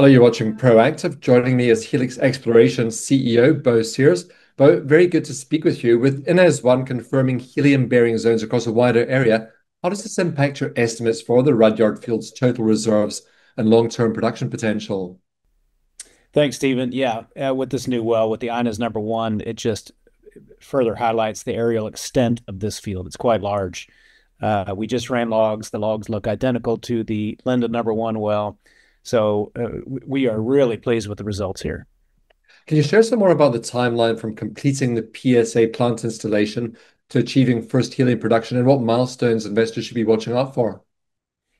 Hello, you're watching Proactive. Joining me is Helix Exploration CEO, Bo Sears. Bo, very good to speak with you. With Inez-1 confirming helium-bearing zones across a wider area, how does this impact your estimates for the Rudyard field's total reserves and long-term production potential? Thanks, Stephen. Yeah, uh, with this new well, with the Inez number one, it just further highlights the aerial extent of this field. It's quite large. Uh, we just ran logs. The logs look identical to the Linda number one well. So we are really pleased with the results here. Can you share some more about the timeline from completing the PSA plant installation to achieving first helium production and what milestones investors should be watching out for?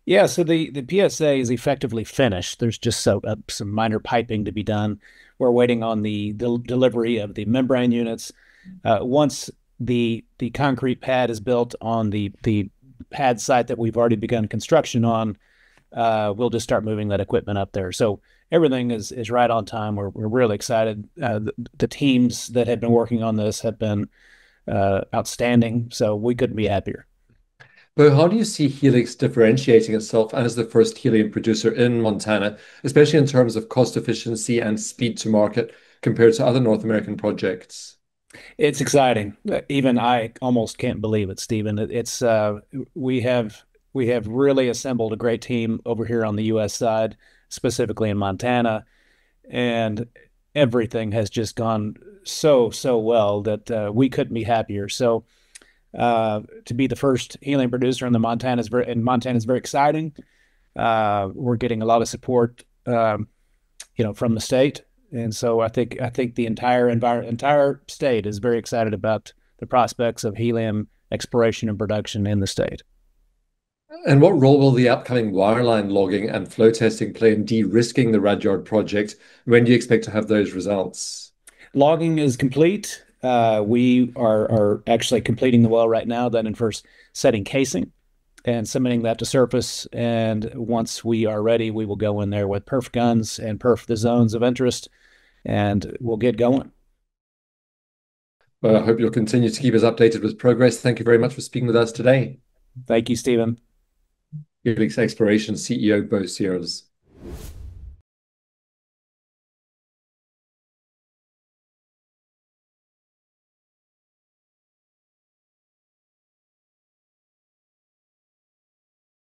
Yeah, so the, the PSA is effectively finished. There's just so, uh, some minor piping to be done. We're waiting on the, the delivery of the membrane units. Uh, once the the concrete pad is built on the the pad site that we've already begun construction on, uh, we'll just start moving that equipment up there. So everything is is right on time. We're we're really excited. Uh, the, the, teams that have been working on this have been uh, outstanding. So we couldn't be happier. But how do you see Helix differentiating itself as the first helium producer in Montana, especially in terms of cost efficiency and speed to market compared to other North American projects? It's exciting. Even I almost can't believe it, Stephen. It's uh, we have we have really assembled a great team over here on the U.S. side, specifically in Montana, and everything has just gone so so well that uh, we couldn't be happier. So uh, to be the first helium producer in the Montana is very in Montana is very exciting. Uh, we're getting a lot of support, um, you know, from the state, and so I think I think the entire envir- entire state is very excited about the prospects of helium exploration and production in the state. And what role will the upcoming wireline logging and flow testing play in de-risking the Rudyard project? When do you expect to have those results? Logging is complete. Uh, we are, are actually completing the well right now, then in first setting casing and submitting that to surface. And once we are ready, we will go in there with perf guns and perf the zones of interest, and we'll get going. Well, I hope you'll continue to keep us updated with progress. Thank you very much for speaking with us today. Thank you, Stephen. Helix Exploration CEO Bo Sears.